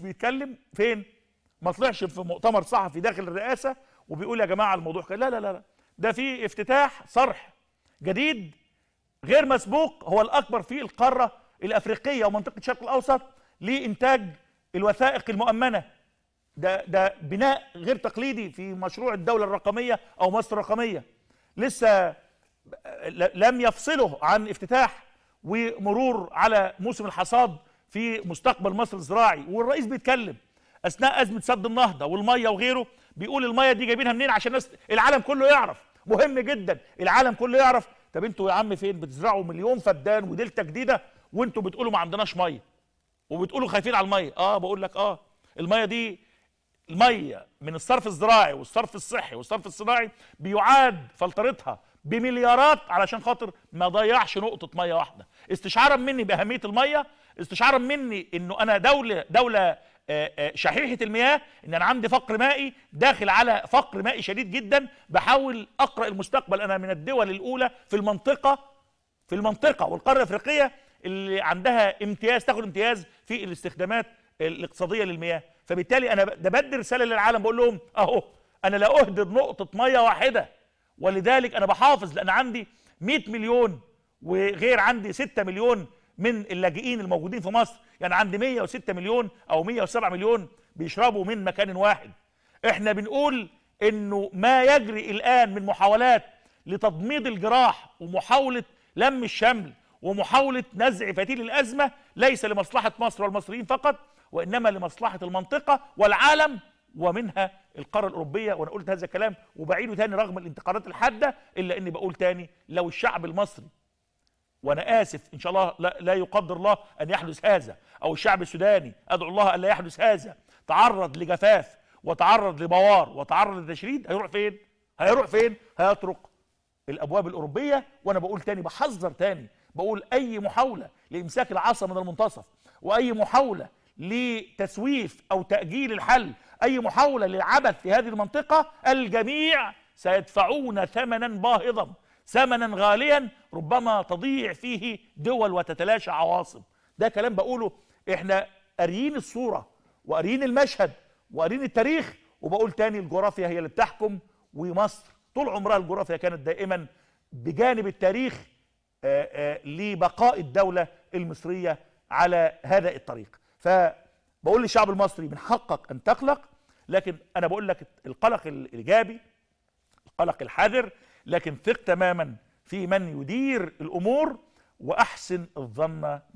بيتكلم فين؟ ما طلعش في مؤتمر صحفي داخل الرئاسة وبيقول يا جماعة الموضوع كده لا لا لا ده في افتتاح صرح جديد غير مسبوق هو الأكبر في القارة الأفريقية ومنطقة الشرق الأوسط لإنتاج الوثائق المؤمنة. ده ده بناء غير تقليدي في مشروع الدولة الرقمية أو مصر الرقمية. لسه لم يفصله عن افتتاح ومرور على موسم الحصاد في مستقبل مصر الزراعي والرئيس بيتكلم أثناء أزمة سد النهضة والمية وغيره بيقول المية دي جايبينها منين؟ عشان الناس العالم كله يعرف. مهم جدا العالم كله يعرف. طب أنتوا يا عم فين؟ بتزرعوا مليون فدان ودلتا جديدة وانتوا بتقولوا ما عندناش مية وبتقولوا خايفين على المية. آه بقول لك آه المية دي المية من الصرف الزراعي والصرف الصحي والصرف الصناعي بيعاد فلترتها بمليارات علشان خاطر ما ضيعش نقطة مية واحدة. استشعارا مني بأهمية المية استشعارا مني إنه أنا دولة دولة آه، آه، شحيحة المياه إن أنا عندي فقر مائي داخل على فقر مائي شديد جدا. بحاول أقرأ المستقبل. أنا من الدول الأولى في المنطقة في المنطقة والقارة الأفريقية اللي عندها امتياز تاخد امتياز في الاستخدامات الاقتصادية للمياه. فبالتالي أنا ده بدي رسالة للعالم. بقول لهم أهو أنا لا اهدر نقطة مية واحدة. ولذلك أنا بحافظ لأن عندي 100 مليون وغير عندي 6 مليون من اللاجئين الموجودين في مصر. يعني عندي 106 مليون أو 107 مليون بيشربوا من مكان واحد. إحنا بنقول إنه ما يجري الآن من محاولات لتضميد الجراح ومحاولة لم الشمل ومحاولة نزع فتيل الأزمة ليس لمصلحة مصر والمصريين فقط وإنما لمصلحة المنطقة والعالم ومنها القارة الأوروبية وأنا قلت هذا الكلام وبعيده تاني رغم الانتقادات الحادة إلا إني بقول تاني لو الشعب المصري وأنا آسف إن شاء الله لا, لا يقدر الله أن يحدث هذا أو الشعب السوداني أدعو الله أن لا يحدث هذا تعرض لجفاف وتعرض لبوار وتعرض لتشريد هيروح فين؟ هيروح فين؟ هيطرق الأبواب الأوروبية وأنا بقول تاني بحذر تاني بقول أي محاولة لإمساك العصا من المنتصف وأي محاولة لتسويف أو تأجيل الحل. أي محاولة للعبث في هذه المنطقة الجميع سيدفعون ثمنا باهظا ثمنا غاليا ربما تضيع فيه دول وتتلاشى عواصم. ده كلام بقوله إحنا قاريين الصورة وقاريين المشهد وقاريين التاريخ وبقول تاني الجغرافيا هي اللي بتحكم ومصر طول عمرها الجغرافيا كانت دائما بجانب التاريخ لبقاء الدولة المصرية على هذا الطريق. فبقول للشعب المصري من حقك أن تقلق لكن أنا بقول لك القلق الإيجابي القلق الحذر لكن ثق تماما في من يدير الأمور وأحسن الظن